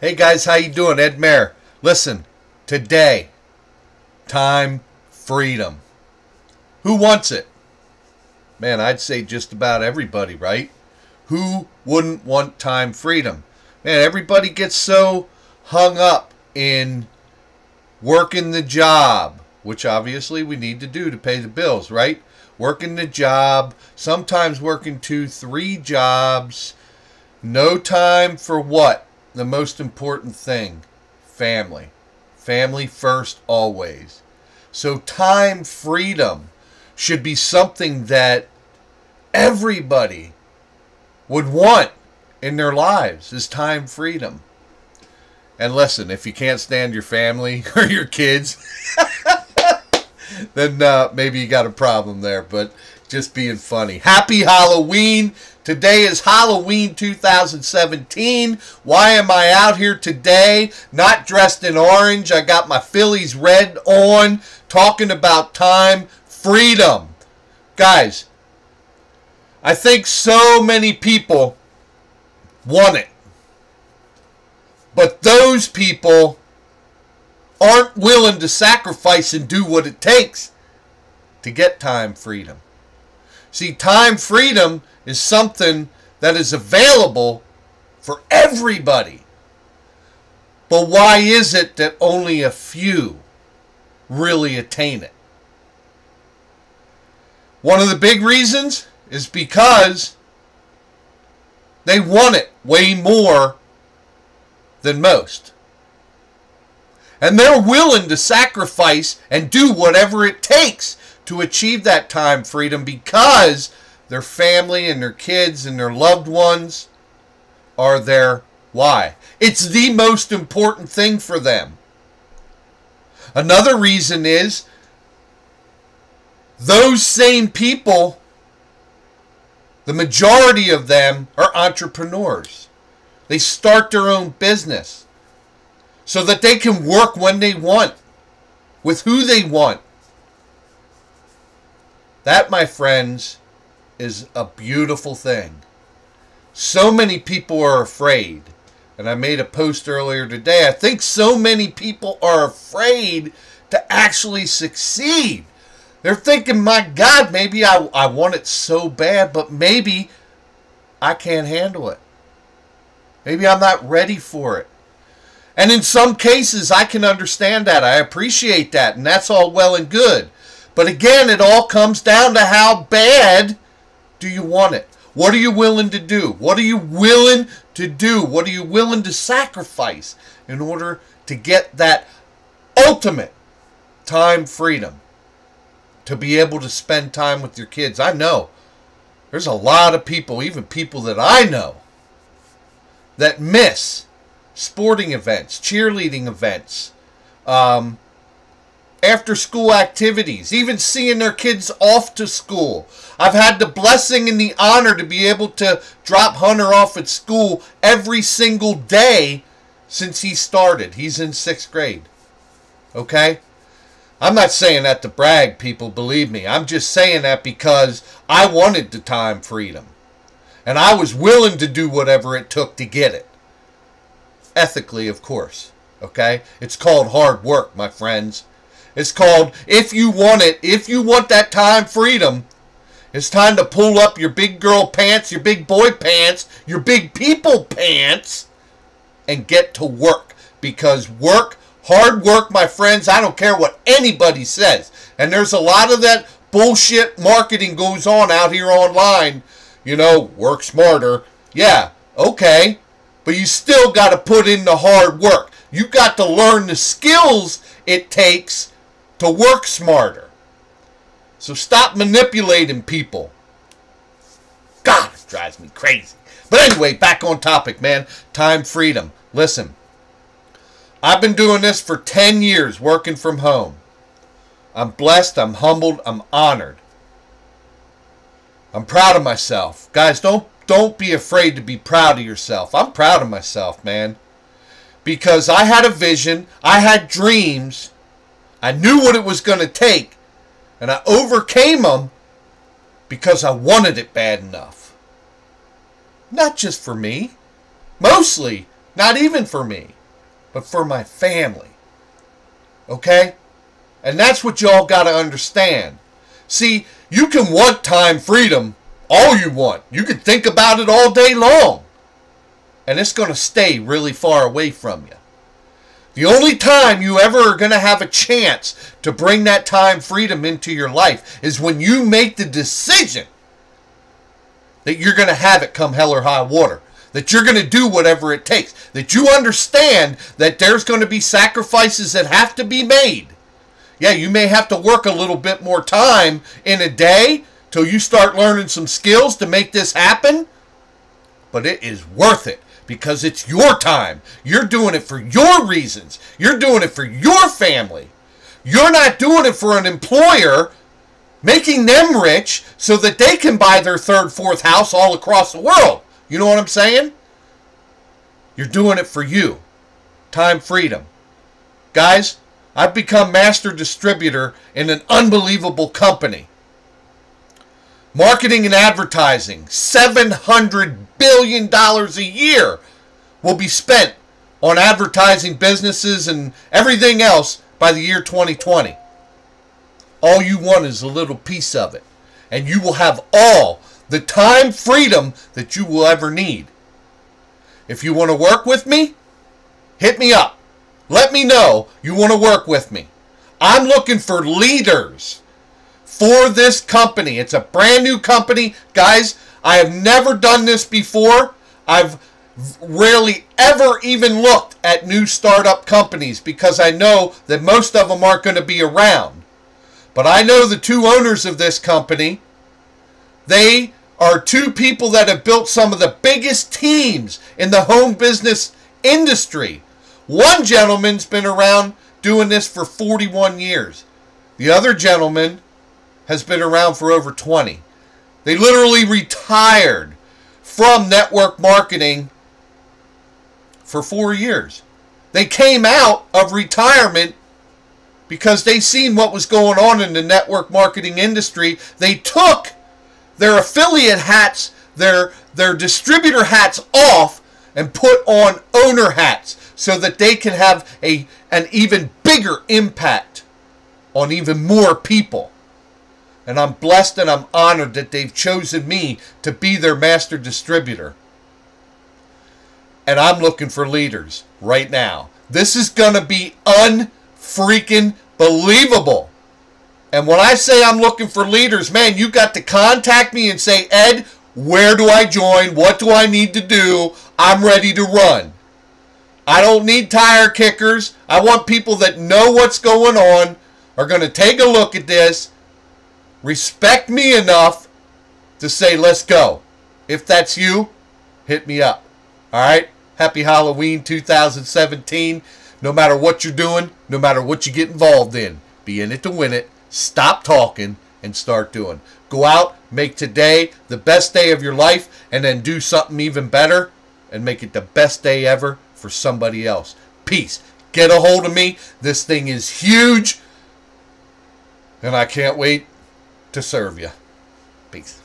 Hey guys, how you doing? Ed Mayer. Listen, today, time freedom. Who wants it? Man, I'd say just about everybody, right? Who wouldn't want time freedom? Man, everybody gets so hung up in working the job, which obviously we need to do to pay the bills, right? Working the job, sometimes working two, three jobs, no time for what? The most important thing family. Family first, always. So, time freedom should be something that everybody would want in their lives is time freedom. And listen, if you can't stand your family or your kids, then uh, maybe you got a problem there. But just being funny. Happy Halloween. Today is Halloween 2017. Why am I out here today? Not dressed in orange. I got my Phillies red on, talking about time, freedom. Guys, I think so many people want it. But those people aren't willing to sacrifice and do what it takes to get time freedom. See, time freedom is something that is available for everybody. But why is it that only a few really attain it? One of the big reasons is because they want it way more than most. And they're willing to sacrifice and do whatever it takes to achieve that time freedom because their family and their kids and their loved ones are there. Why? It's the most important thing for them. Another reason is those same people, the majority of them are entrepreneurs. They start their own business so that they can work when they want, with who they want, that, my friends, is a beautiful thing. So many people are afraid. And I made a post earlier today. I think so many people are afraid to actually succeed. They're thinking, my God, maybe I, I want it so bad, but maybe I can't handle it. Maybe I'm not ready for it. And in some cases, I can understand that. I appreciate that. And that's all well and good. But again, it all comes down to how bad do you want it? What are you willing to do? What are you willing to do? What are you willing to sacrifice in order to get that ultimate time freedom? To be able to spend time with your kids. I know there's a lot of people, even people that I know, that miss sporting events, cheerleading events, um, after school activities, even seeing their kids off to school. I've had the blessing and the honor to be able to drop Hunter off at school every single day since he started. He's in sixth grade. Okay? I'm not saying that to brag, people, believe me. I'm just saying that because I wanted the time freedom. And I was willing to do whatever it took to get it. Ethically, of course. Okay? It's called hard work, my friends. It's called If You Want It, If You Want That Time Freedom. It's time to pull up your big girl pants, your big boy pants, your big people pants, and get to work. Because work, hard work, my friends, I don't care what anybody says. And there's a lot of that bullshit marketing goes on out here online. You know, work smarter. Yeah, okay. But you still got to put in the hard work. You got to learn the skills it takes to work smarter. So stop manipulating people. God, it drives me crazy. But anyway, back on topic, man. Time freedom. Listen, I've been doing this for 10 years, working from home. I'm blessed, I'm humbled, I'm honored. I'm proud of myself. Guys, don't don't be afraid to be proud of yourself. I'm proud of myself, man. Because I had a vision, I had dreams, I knew what it was going to take, and I overcame them because I wanted it bad enough. Not just for me, mostly Not even for me, but for my family. Okay? And that's what y'all got to understand. See, you can want time freedom all you want. You can think about it all day long. And it's going to stay really far away from you. The only time you ever are going to have a chance to bring that time freedom into your life is when you make the decision that you're going to have it come hell or high water. That you're going to do whatever it takes. That you understand that there's going to be sacrifices that have to be made. Yeah, you may have to work a little bit more time in a day till you start learning some skills to make this happen. But it is worth it because it's your time. You're doing it for your reasons. You're doing it for your family. You're not doing it for an employer making them rich so that they can buy their third, fourth house all across the world. You know what I'm saying? You're doing it for you. Time freedom. Guys, I've become master distributor in an unbelievable company. Marketing and advertising, $700 billion a year will be spent on advertising businesses and everything else by the year 2020. All you want is a little piece of it. And you will have all the time freedom that you will ever need. If you want to work with me, hit me up. Let me know you want to work with me. I'm looking for leaders for this company. It's a brand new company. Guys, I have never done this before. I've rarely ever even looked at new startup companies because I know that most of them aren't going to be around. But I know the two owners of this company. They are two people that have built some of the biggest teams in the home business industry. One gentleman's been around doing this for 41 years. The other gentleman has been around for over 20. They literally retired from network marketing for four years. They came out of retirement because they seen what was going on in the network marketing industry. They took their affiliate hats, their their distributor hats off and put on owner hats so that they can have a an even bigger impact on even more people. And I'm blessed and I'm honored that they've chosen me to be their master distributor. And I'm looking for leaders right now. This is going to be unfreaking believable. And when I say I'm looking for leaders, man, you got to contact me and say, Ed, where do I join? What do I need to do? I'm ready to run. I don't need tire kickers. I want people that know what's going on, are going to take a look at this, respect me enough to say, let's go. If that's you, hit me up. All right? Happy Halloween 2017. No matter what you're doing, no matter what you get involved in, be in it to win it. Stop talking and start doing. Go out, make today the best day of your life, and then do something even better and make it the best day ever for somebody else. Peace. Get a hold of me. This thing is huge. And I can't wait to serve you. Peace.